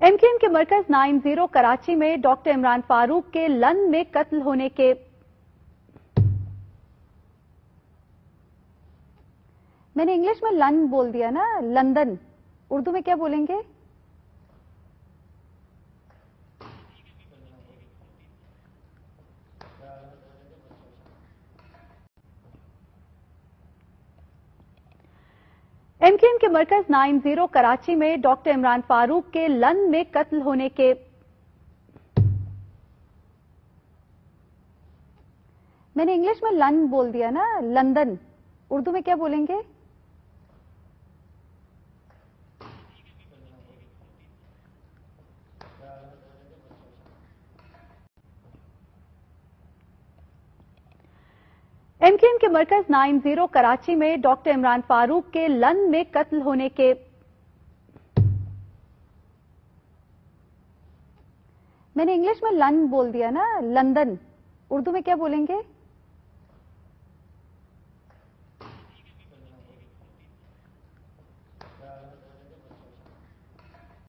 MQM के मरकज 90 कराची में doctor Imran Farooq के लन में कत्ल होने के मैंने इंग्लिश में लन बोल दिया ना, लंदन। उर्दू में क्या बोलेंगे? एमकेएम के मरकज 90 कराची में डॉक्टर इमरान फारूक के लन में कत्ल होने के मैंने इंग्लिश में लन बोल दिया ना, लंदन। उर्दू में क्या बोलेंगे? एमकेएम के मरकज 90 कराची में डॉक्टर इमरान फारूक के लन में कत्ल होने के मैंने इंग्लिश में लन बोल दिया ना, लंदन। उर्दू में क्या बोलेंगे?